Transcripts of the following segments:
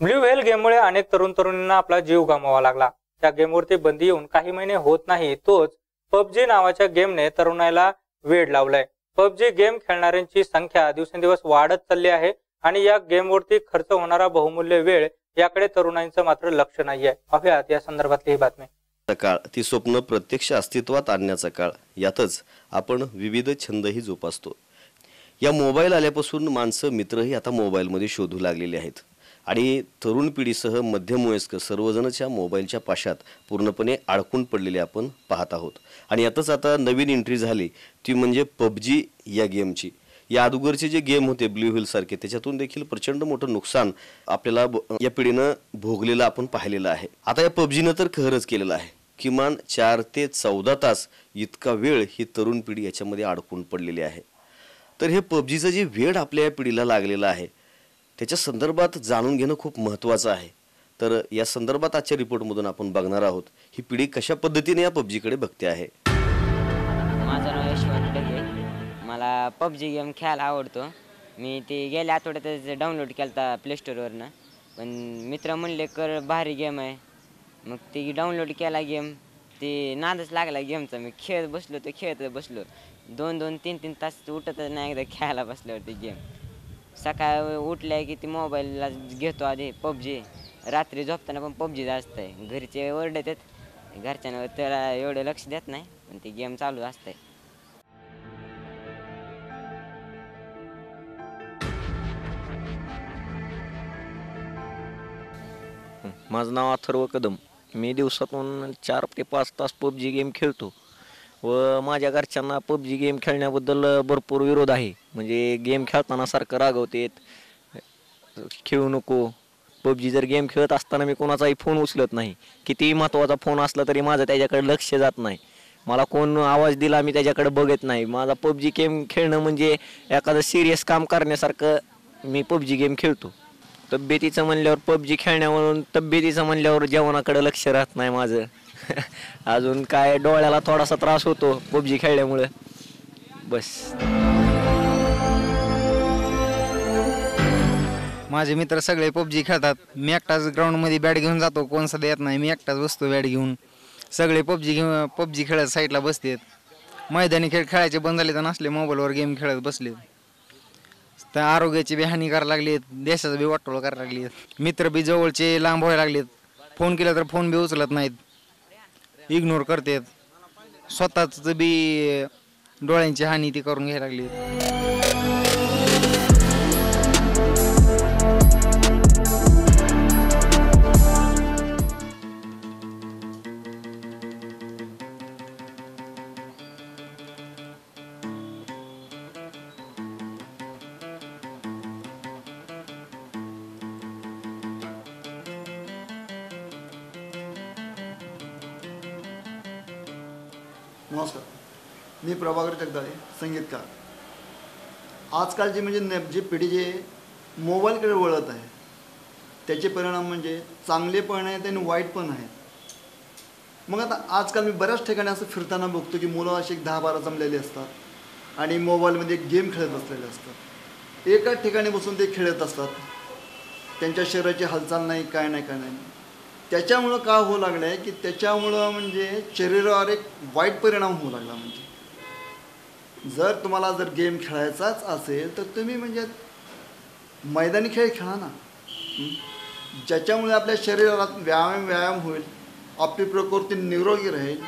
Blue whale गेममुळे अनेक तरुण तरुणींना आपला जीव गमावा लागला. त्या गेमवरती बंदी येऊन काही महिने होत नाही तोच पबजी नावाच्या गेमने तरुणाईला वेड लावलाय. पबजी गेम खेळणाऱ्यांची संख्या दिवसेंदिवस वाढत चालली आहे आणि या गेमवरती खर्च होणारा बहुमूल्य वेळ याकडे तरुणाईंचं मात्र लक्ष नाहीये. पाहुयात या संदर्भातली ही बातमी. सकाळ काळ ती स्वप्न प्रत्यक्ष अस्तित्वात आणण्याचा काळ. यातच आपण विविध छंदही जोपासतो. या मोबाईल आल्यापासून माणसं मित्रही आता मोबाईलमध्ये शोधू लागलेले आहेत. आणि तरुण पिढीसह मध्यमवयस्क सर्वजणच्या मोबाईलच्या पाशात पूर्णपणे अडकून पडलेले आपण पाहत आहोत. आणि यातच आता नवीन एंट्री झाली ती म्हणजे पबजी या गेमची. या अदुगरचे जे गेम होते ब्ल्यू हिल सारखे त्याच्यातून देखील प्रचंड मोठं नुकसान आपल्याला या पिढीनं भोगलेलं आपण पाहिलेलं आहे. आता या पबजीनं तर कहरच केलेलं आहे. किमान चार ते चौदा तास इतका वेळ ही तरुण पिढी याच्यामध्ये अडकून पडलेली आहे. तर हे पबजीचं जे वेळ आपल्या या पिढीला लागलेलं आहे त्याच्या संदर्भात जाणून घेणं खूप महत्त्वाचं आहे. तर या संदर्भात आजच्या रिपोर्टमधून आपण बघणार आहोत ही पिढी कशा पद्धतीने या पबजीकडे बघते आहे? माझं नाव यशवंत डगे. मला पबजी गेम खेळायला आवडतो. मी ते गेल्या आठवड्यातच डाउनलोड केला होता प्लेस्टोरवरनं पण मित्र म्हणले कर भारी गेम आहे. मग ते डाउनलोड केला गेम. ते नादच लागला गेमचा. मी खेळत बसलो तर खेळत बसलो. दोन दोन तीन तीन तास उठतच नाही एकदा खेळायला बसल्यावरती गेम. सकाळ उठल्या की ती मोबाईलला घेतो आधी पबजी. रात्री झोपताना पण पबजी जास्त आहे घरचे ओरडतात घरच्यांवर त्याला एवढं लक्ष देत नाही पण ती गेम चालू असते माझं नाव अथर्व कदम. मी दिवसातून चार ते पाच तास पबजी गेम खेळतो. व माझ्या घरच्यांना पबजी गेम खेळण्याबद्दल भरपूर विरोध आहे. म्हणजे गेम खेळताना सारखं रागवतेत. खेळू नको. पबजी जर गेम खेळत असताना मी कोणाचाही फोन उचलत नाही. कितीही महत्त्वाचा फोन असला तरी माझं त्याच्याकडे लक्ष जात नाही. मला कोण आवाज दिला मी त्याच्याकडे बघत नाही. माझा पबजी गेम खेळणं म्हणजे एखादं सिरियस काम करण्यासारखं मी पबजी गेम खेळतो. तब्येतीचं म्हणल्यावर पबजी खेळण्यावरून तब्येतीचं म्हणल्यावर जेवणाकडे लक्ष राहत नाही माझं. अजून काय डोळ्याला थोडासा त्रास होतो पबजी खेळल्यामुळं. बस. माझे मित्र सगळे पबजी खेळतात. मी एकटाच ग्राउंडमध्ये बॅट घेऊन जातो. कोण सध्या येत नाही. मी एकटाच बसतो बॅट घेऊन. सगळे पबजी घेऊन पबजी खेळत साईडला बसतात मैदानी खेळ खेळायचे बंद झाले तर नसले मोबाईलवर गेम खेळत बसले तर आरोग्याची बी हानी करायला लागलीत. देशाचं बी वाटोळ करायला लागलीत. मित्र बी जवळचे लांब व्हायला लागलेत. फोन केला तर फोन बी उचलत नाहीत. इग्नोर करतात. स्वतःच बी डोळ्यांची हानी ती करून घ्यायला लागली नमस्कार. मी प्रभाकर जगदाळे संगीतकार. आजकालची म्हणजे ने जी पिढी जे मोबाईलकडे वळत आहे त्याचे परिणाम म्हणजे चांगले पण आहेत आणि वाईट पण आहेत. मग आता आजकाल मी बऱ्याच ठिकाणी असं फिरताना बघतो की मुलं अशी एक दहा बारा जमलेली असतात आणि मोबाईलमध्ये गेम खेळत असलेले असतात. एकाच ठिकाणी बसून ते खेळत असतात. त्यांच्या शरीराची हालचाल नाही काय नाही काय नाही. त्याच्यामुळं का होऊ लागलं आहे की त्याच्यामुळं म्हणजे शरीरावर एक वाईट परिणाम होऊ लागला म्हणजे. जर तुम्हाला जर गेम खेळायचाच असेल तर तुम्ही म्हणजे मैदानी खेळ खेळा ना. ज्याच्यामुळे आपल्या शरीरात व्यायाम व्यायाम होईल आपली प्रकृती निरोगी राहील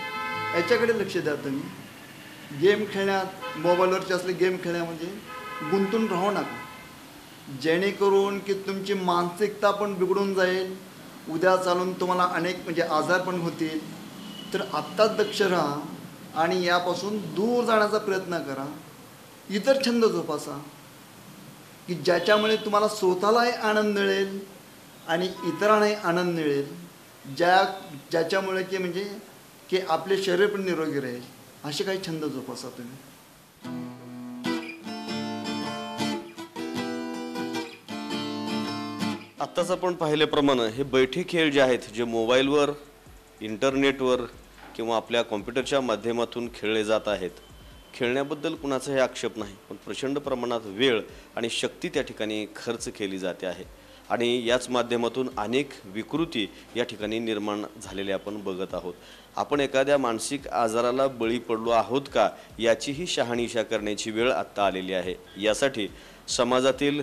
याच्याकडे लक्ष द्या तुम्ही. गेम खेळण्यात मोबाईलवरचे असले गेम खेळण्यामध्ये म्हणजे गुंतून राहू नका. जेणेकरून की तुमची मानसिकता पण बिघडून जाईल उद्या चालून तुम्हाला अनेक म्हणजे आजार पण होतील. तर आत्ताच दक्ष राहा आणि यापासून दूर जाण्याचा प्रयत्न करा. इतर छंद जोपासा. की ज्याच्यामुळे तुम्हाला स्वतःलाही आनंद मिळेल आणि इतरांनाही आनंद मिळेल. ज्या ज्याच्यामुळे की म्हणजे की आपले शरीर पण निरोगी राहील. असे काही छंद जोपासा तुम्ही. आत्ताच आपण पाहिल्याप्रमाणे हे बैठे खेळ जे आहेत जे मोबाईलवर इंटरनेटवर किंवा आपल्या कॉम्प्युटरच्या माध्यमातून खेळले जात आहेत खेळण्याबद्दल कुणाचाही आक्षेप नाही पण प्रचंड प्रमाणात वेळ आणि शक्ती त्या ठिकाणी खर्च केली जाते आहे. आणि याच माध्यमातून अनेक विकृती या ठिकाणी निर्माण झालेल्या आपण बघत आहोत. आपण एखाद्या मानसिक आजाराला बळी पडलो आहोत का याचीही शहानिशा करण्याची वेळ आत्ता आलेली आहे. यासाठी समाजातील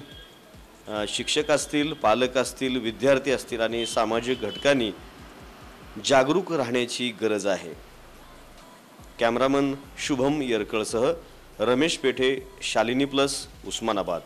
शिक्षक असतील पालक असतील विद्यार्थी असतील आणि सामाजिक घटकांनी जागरूक राहण्याची गरज आहे. कॅमेरामन शुभम येरकळसह रमेश पेठे शालिनी प्लस उस्मानाबाद.